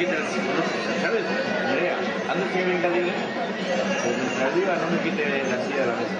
que te ¿sabes? Andrea, antes que venga libre, pues mientras viva no me quite la silla de la mesa.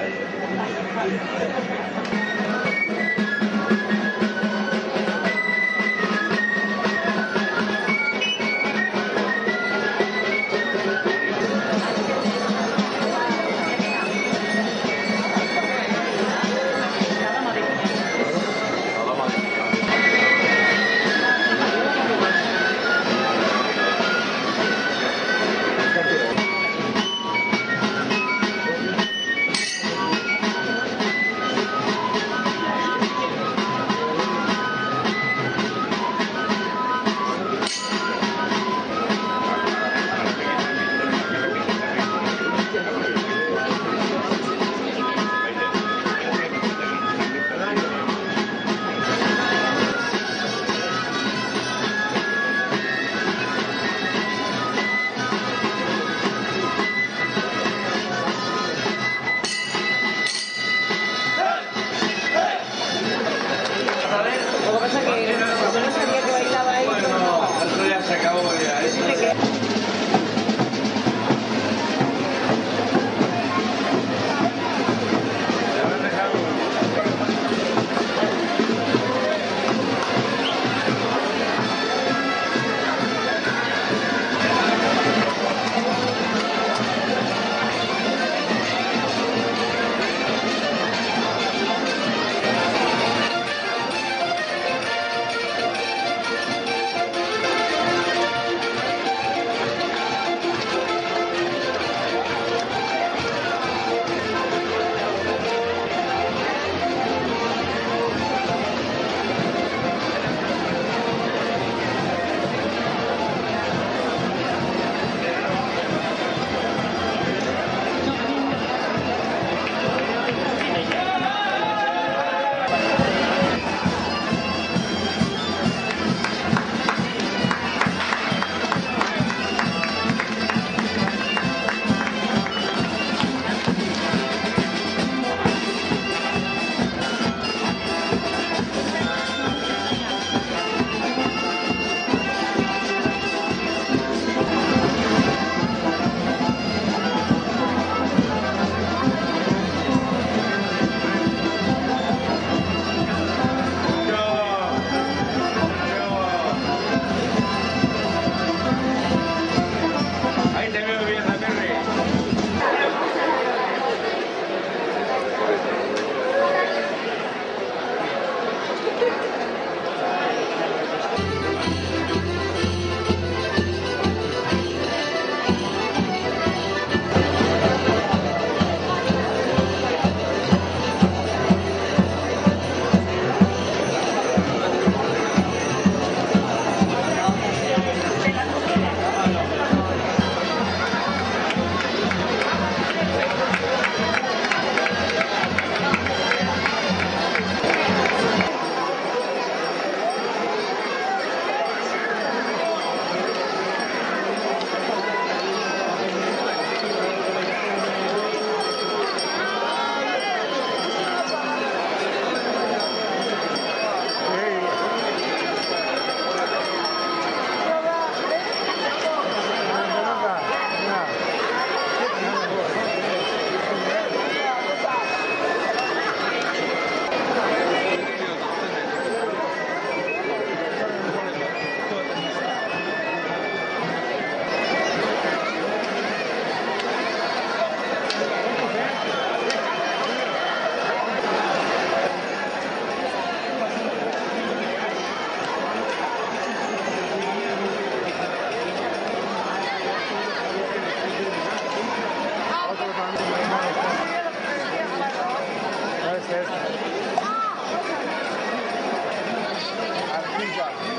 Thank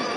you.